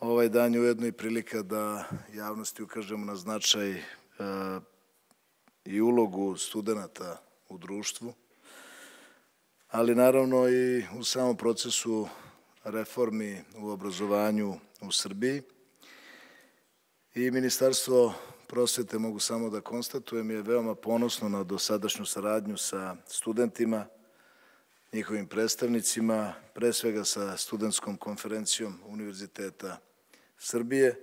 Ovaj dan je ujedno i prilika da javnosti ukažemo na značaj e, i ulogu studenta u društvu, ali naravno i u samom procesu reformi u obrazovanju u Srbiji. I Ministarstvo prosvete, mogu samo da konstatujem, je veoma ponosno na dosadašnju saradnju sa studentima, njihovim predstavnicima, pre svega sa studentskom konferencijom Univerziteta Srbije,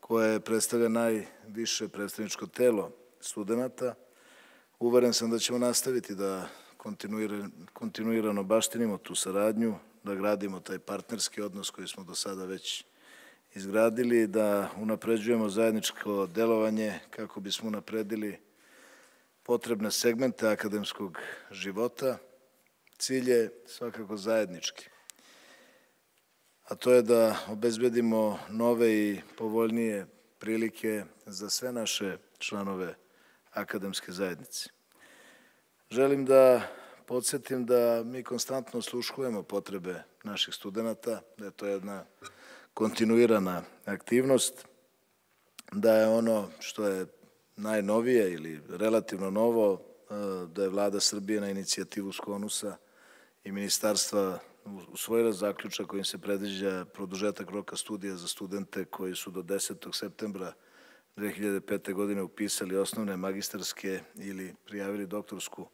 koja je predstavlja najviše predstavničko telo studenta. Uveren sam da ćemo nastaviti da kontinuirano baštinimo tu saradnju, da gradimo taj partnerski odnos koji smo do sada već izgradili, da unapređujemo zajedničko delovanje kako bismo unapredili potrebne segmente akademskog života. Cilj je svakako zajednički a to je da obezbedimo nove i povoljnije prilike za sve naše članove akademske zajednice. Želim da podsjetim da mi konstantno sluškujemo potrebe naših studenta, da je to jedna kontinuirana aktivnost, da je ono što je najnovije ili relativno novo, da je vlada Srbije na inicijativu Skonusa i ministarstva usvojila zaključak kojim se predviđa produžetak roka studija za studente koji su do 10. septembra 2005. godine upisali osnovne magistarske ili prijavili doktorsku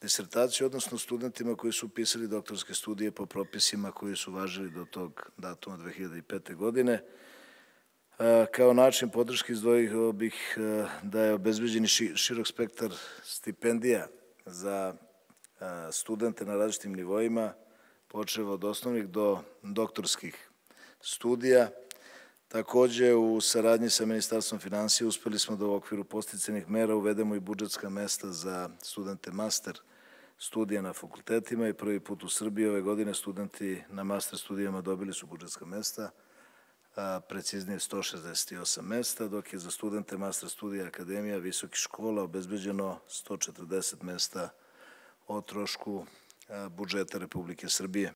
disertaciju, odnosno studentima koji su upisali doktorske studije po propisima koji su važili do tog datuma 2005. godine. Kao način podrške izdvojio bih da je obezbeđeni širok spektar stipendija za studente na različitim nivoima, počeo od osnovnih do doktorskih studija. Takođe, u saradnji sa Ministarstvom financija uspeli smo da u okviru posticenih mera uvedemo i budžetska mesta za studente master studija na fakultetima i prvi put u Srbiji ove godine studenti na master studijama dobili su budžetska mesta, preciznije 168 mesta, dok je za studente master studija Akademija visokih škola obezbeđeno 140 mesta o trošku budžeta Republike Srbije.